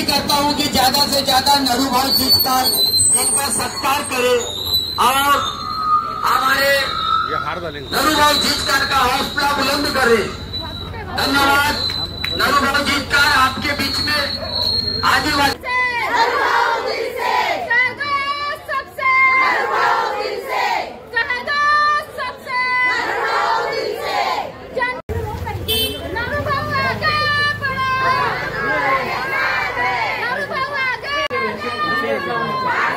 विनती करता हूँ कि ज़्यादा से ज़्यादा नरू भाई जीतकर इनका सत्कार करे और हमारे नरू भाई जीतकर का हौसला बुलंद करे। धन्यवाद। नरू भाई जीतकर आपके बीच में आदिवासी